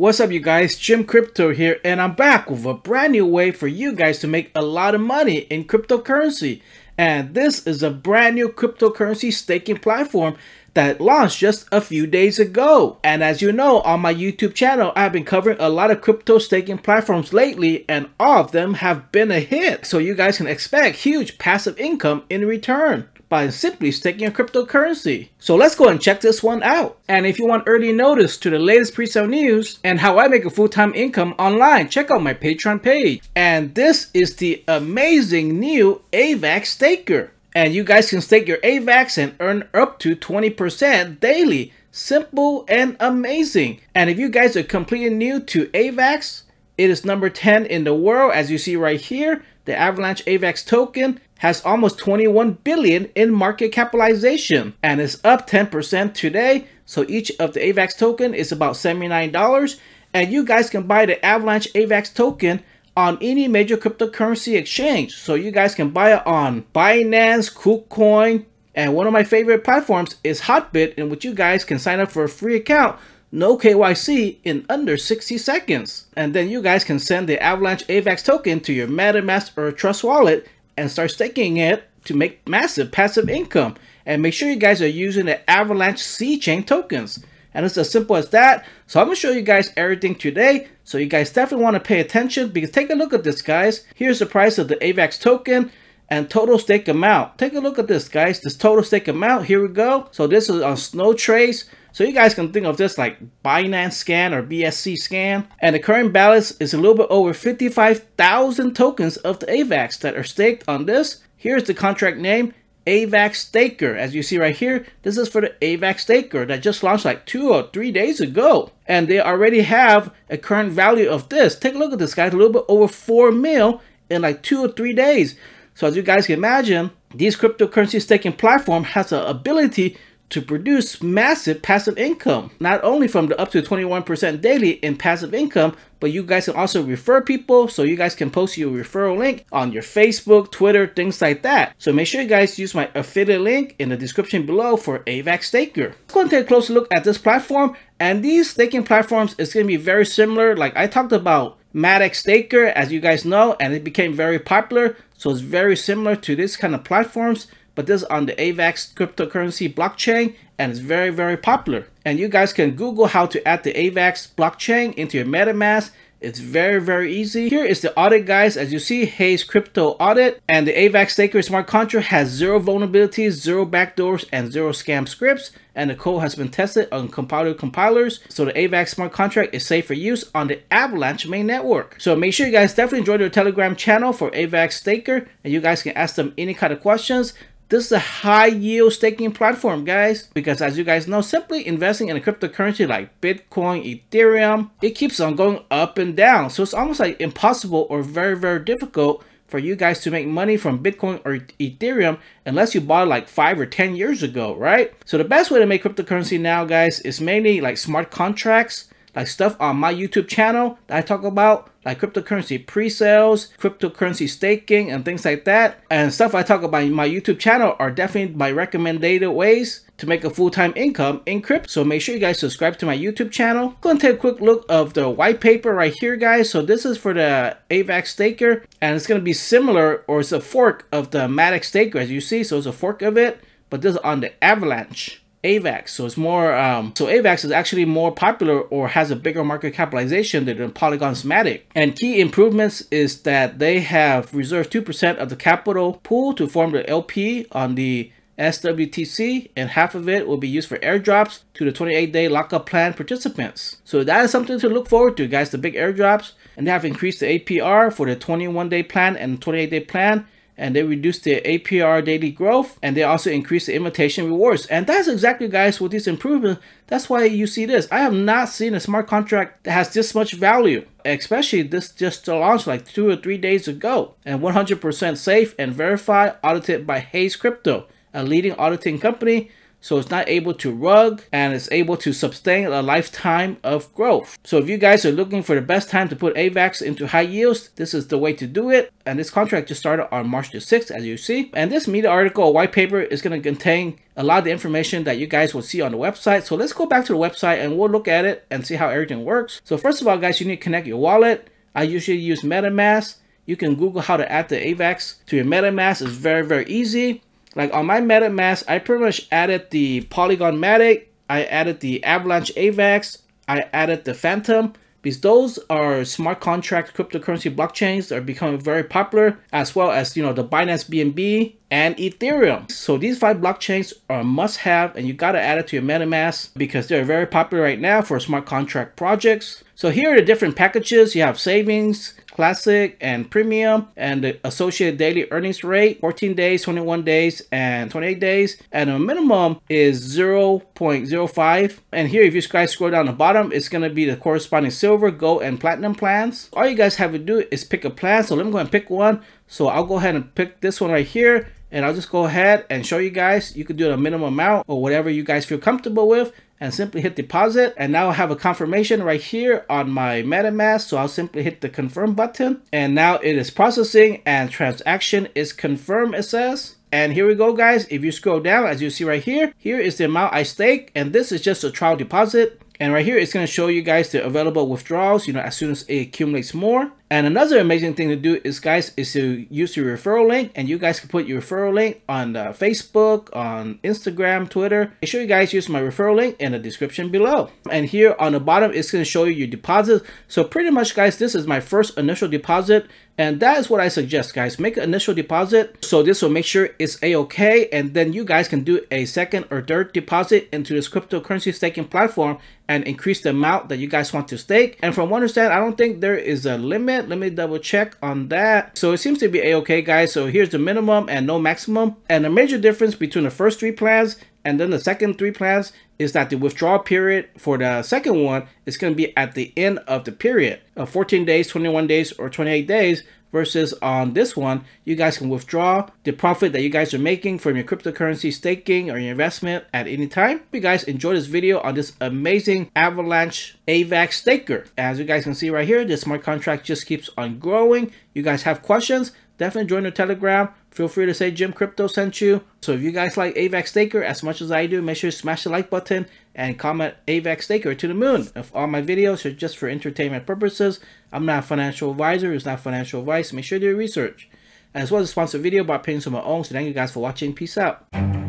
What's up you guys, Jim Crypto here and I'm back with a brand new way for you guys to make a lot of money in cryptocurrency. And this is a brand new cryptocurrency staking platform that launched just a few days ago. And as you know, on my YouTube channel, I've been covering a lot of crypto staking platforms lately and all of them have been a hit. So you guys can expect huge passive income in return by simply staking a cryptocurrency. So let's go and check this one out. And if you want early notice to the latest pre-sale news and how I make a full-time income online, check out my Patreon page. And this is the amazing new AVAX staker. And you guys can stake your AVAX and earn up to 20% daily. Simple and amazing. And if you guys are completely new to AVAX, it is number 10 in the world as you see right here. The Avalanche AVAX token has almost 21 billion in market capitalization and is up 10% today. So each of the AVAX token is about $79 and you guys can buy the Avalanche AVAX token on any major cryptocurrency exchange. So you guys can buy it on Binance, KuCoin, and one of my favorite platforms is Hotbit in which you guys can sign up for a free account no KYC in under 60 seconds. And then you guys can send the Avalanche AVAX token to your MetaMask or Trust wallet and start staking it to make massive passive income. And make sure you guys are using the Avalanche C-Chain tokens. And it's as simple as that. So I'm going to show you guys everything today. So you guys definitely want to pay attention because take a look at this guys. Here's the price of the AVAX token and total stake amount. Take a look at this guys. This total stake amount. Here we go. So this is on Snowtrace. So you guys can think of this like Binance Scan or BSC Scan. And the current balance is a little bit over 55,000 tokens of the AVAX that are staked on this. Here's the contract name, AVAX Staker. As you see right here, this is for the AVAX Staker that just launched like two or three days ago. And they already have a current value of this. Take a look at this guys, a little bit over 4 mil in like two or three days. So as you guys can imagine, these cryptocurrency staking platform has the ability to produce massive passive income, not only from the up to 21% daily in passive income, but you guys can also refer people. So you guys can post your referral link on your Facebook, Twitter, things like that. So make sure you guys use my affiliate link in the description below for AVAX Staker. Let's go and take a closer look at this platform. And these staking platforms is going to be very similar. Like I talked about Matic Staker, as you guys know, and it became very popular. So it's very similar to this kind of platforms but this is on the AVAX cryptocurrency blockchain and it's very, very popular. And you guys can Google how to add the AVAX blockchain into your MetaMask. It's very, very easy. Here is the audit, guys. As you see, Haze Crypto Audit. And the AVAX Staker Smart Contract has zero vulnerabilities, zero backdoors, and zero scam scripts. And the code has been tested on compiler compilers. So the AVAX Smart Contract is safe for use on the Avalanche main network. So make sure you guys definitely join their Telegram channel for AVAX Staker. And you guys can ask them any kind of questions. This is a high yield staking platform, guys, because as you guys know, simply investing in a cryptocurrency like Bitcoin, Ethereum, it keeps on going up and down. So it's almost like impossible or very, very difficult for you guys to make money from Bitcoin or Ethereum unless you bought like five or 10 years ago, right? So the best way to make cryptocurrency now, guys, is mainly like smart contracts like stuff on my YouTube channel that I talk about, like cryptocurrency pre-sales, cryptocurrency staking, and things like that. And stuff I talk about in my YouTube channel are definitely my recommended ways to make a full-time income in crypto. So make sure you guys subscribe to my YouTube channel. Go and take a quick look of the white paper right here, guys. So this is for the AVAX staker, and it's going to be similar, or it's a fork of the Matic staker, as you see. So it's a fork of it, but this is on the Avalanche. AVAX. So it's more, um, so AVAX is actually more popular or has a bigger market capitalization than Polygon's Matic. And key improvements is that they have reserved 2% of the capital pool to form the LP on the SWTC and half of it will be used for airdrops to the 28 day lockup plan participants. So that is something to look forward to guys, the big airdrops. And they have increased the APR for the 21 day plan and 28 day plan and they reduce the APR daily growth and they also increase the invitation rewards. And that's exactly guys with these improvements. That's why you see this. I have not seen a smart contract that has this much value, especially this just launched like two or three days ago and 100% safe and verified audited by Haze Crypto, a leading auditing company. So it's not able to rug and it's able to sustain a lifetime of growth. So if you guys are looking for the best time to put AVAX into high yields, this is the way to do it. And this contract just started on March the 6th, as you see. And this media article or white paper is going to contain a lot of the information that you guys will see on the website. So let's go back to the website and we'll look at it and see how everything works. So first of all, guys, you need to connect your wallet. I usually use MetaMask. You can Google how to add the AVAX to your MetaMask. It's very, very easy. Like on my MetaMask, I pretty much added the Polygon Matic, I added the Avalanche AVAX, I added the Fantom, because those are smart contract cryptocurrency blockchains that are becoming very popular, as well as you know the Binance BNB and Ethereum. So these five blockchains are must-have, and you gotta add it to your MetaMask because they're very popular right now for smart contract projects. So here are the different packages. You have savings, classic and premium and the associated daily earnings rate 14 days 21 days and 28 days and the minimum is 0.05 and here if you guys scroll down the bottom it's going to be the corresponding silver gold and platinum plans all you guys have to do is pick a plan so let me go and pick one so i'll go ahead and pick this one right here and I'll just go ahead and show you guys. You could do a minimum amount or whatever you guys feel comfortable with and simply hit deposit. And now I have a confirmation right here on my MetaMask. So I'll simply hit the confirm button and now it is processing and transaction is confirmed it says. And here we go guys. If you scroll down as you see right here, here is the amount I stake and this is just a trial deposit. And right here, it's going to show you guys the available withdrawals, you know, as soon as it accumulates more. And another amazing thing to do is, guys, is to use your referral link. And you guys can put your referral link on uh, Facebook, on Instagram, Twitter. Make sure you guys use my referral link in the description below. And here on the bottom, it's going to show you your deposit. So pretty much, guys, this is my first initial deposit. And that is what I suggest, guys. Make an initial deposit. So this will make sure it's a-okay. And then you guys can do a second or third deposit into this cryptocurrency staking platform and increase the amount that you guys want to stake. And from what I understand, I don't think there is a limit. Let me double check on that. So it seems to be a-okay, guys. So here's the minimum and no maximum. And the major difference between the first three plans and then the second three plans is that the withdrawal period for the second one is going to be at the end of the period of 14 days, 21 days, or 28 days versus on this one, you guys can withdraw the profit that you guys are making from your cryptocurrency staking or your investment at any time. If you guys enjoyed this video on this amazing Avalanche AVAX staker. As you guys can see right here, the smart contract just keeps on growing. You guys have questions, definitely join the Telegram. Feel free to say Jim Crypto sent you. So if you guys like AVAX Staker as much as I do, make sure to smash the like button and comment AVAX Staker to the moon. If all my videos are just for entertainment purposes, I'm not a financial advisor, it's not financial advice. Make sure to do research. As well as a sponsored video about paying some of my own. So thank you guys for watching. Peace out.